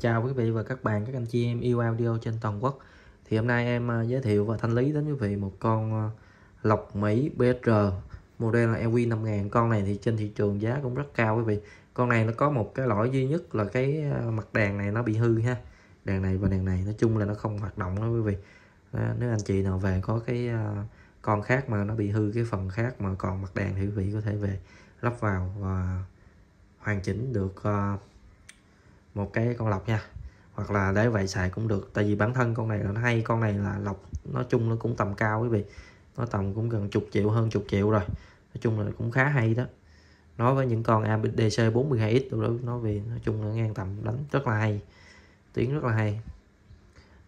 chào quý vị và các bạn các anh chị em yêu audio trên toàn quốc. Thì hôm nay em à, giới thiệu và thanh lý đến quý vị một con à, lọc Mỹ BR model là EW 5000 con này thì trên thị trường giá cũng rất cao quý vị. Con này nó có một cái lỗi duy nhất là cái à, mặt đèn này nó bị hư ha. Đèn này và đèn này nói chung là nó không hoạt động đó quý vị. Đó, nếu anh chị nào về có cái con khác mà nó bị hư cái phần khác mà còn mặt đèn thì quý vị có thể về lắp vào và hoàn chỉnh được uh, một cái con lọc nha. Hoặc là để vậy xài cũng được. Tại vì bản thân con này là nó hay con này là lọc nói chung nó cũng tầm cao quý vị. Nó tầm cũng gần chục triệu hơn chục triệu rồi. Nói chung là cũng khá hay đó. Nói với những con ABDC 42X đó nó về nói chung là ngang tầm đánh rất là hay tiếng rất là hay.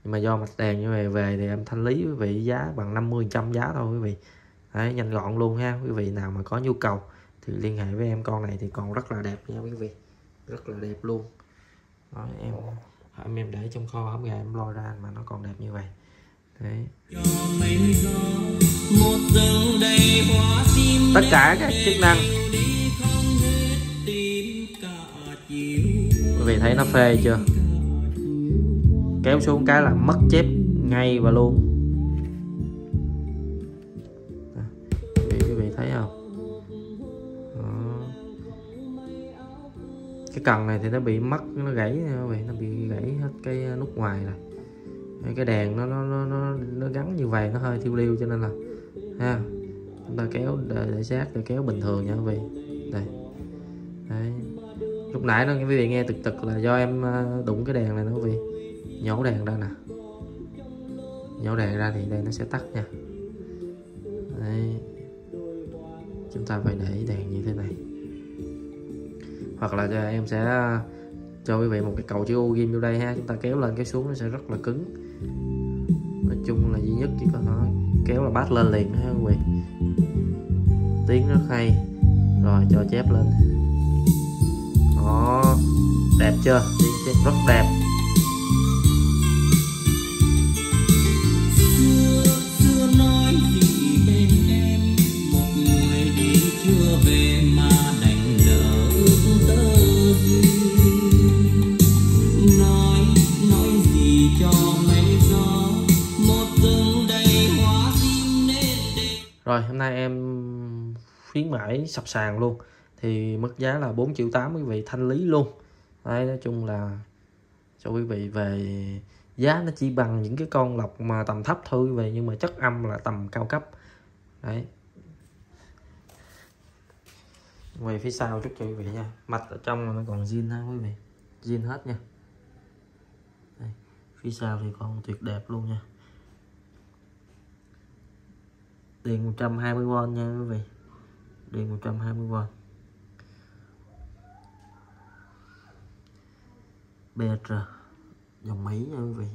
Nhưng mà do mặt đèn như vậy về thì em thanh lý quý vị giá bằng 50 trăm giá thôi quý vị. Đấy, nhanh gọn luôn ha quý vị nào mà có nhu cầu thì liên hệ với em. Con này thì còn rất là đẹp nha quý vị rất là đẹp luôn đó, em em em để trong kho hấp gà em lôi ra mà nó còn đẹp như vậy. Đấy. Tất cả các chức năng. Quý vị thấy nó phê chưa? Kéo xuống cái là mất chép ngay và luôn. Cái cần này thì nó bị mất nó gãy quý vị nó bị gãy hết cái ờ, nút ngoài này cái đèn nó nó nó nó, nó gắn như vậy nó hơi thiêu liêu cho nên là ha chúng ta kéo để, để sát để kéo bình thường nha quý vị. Đây. Đấy. lúc nãy nó quý vị nghe thực thực là do em ờ, đụng cái đèn này nó quý vị. Nhổ đèn ra nè. Nhổ đèn ra thì đây nó sẽ tắt nha. Đấy. chúng ta phải để đèn như thế này hoặc là em sẽ ờ, cho quý vị một cái cầu chữ U ghim vô đây ha. Chúng ta kéo lên, kéo xuống nó sẽ rất là cứng. Nói chung là duy nhất chỉ có nó kéo là bát lên liền ha quý vị. Tiếng rất hay. Rồi, cho chép lên. Đó, đẹp chưa? Tiếng chép rất đẹp. Rồi hôm nay em khuyến mãi sập sàn luôn. Thì mức giá là 4 triệu 8 quý vị thanh lý luôn. Đấy, nói chung là cho quý vị về giá nó chỉ bằng những cái con lọc mà tầm thấp thôi quý vị nhưng mà chất âm là tầm cao cấp. Đấy. Về phía sau chút cho quý vị nha. Mặt ở trong nó còn zin ha quý vị. Zin hết nha. Đây. phía sau thì còn tuyệt đẹp luôn nha. Điện 120V nha quý vị. Điện 120V BR dòng Mỹ nha quý vị.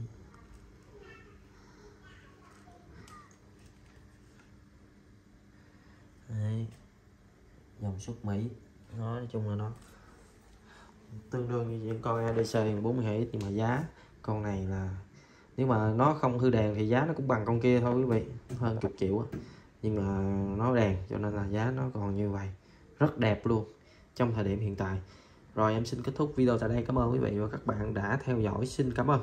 Đấy. dòng xuất Mỹ nó, nói chung là nó tương đương như những con ADC 42 nhưng mà giá con này là, nếu mà nó không hư đèn thì giá nó cũng bằng con kia thôi quý vị, hơn chục triệu á nhưng mà nó đèn cho nên là giá nó còn như vậy. Rất đẹp luôn, trong thời điểm hiện tại. Rồi em xin kết thúc video tại đây. Cảm ơn quý vị và các bạn đã theo dõi. Xin cảm ơn.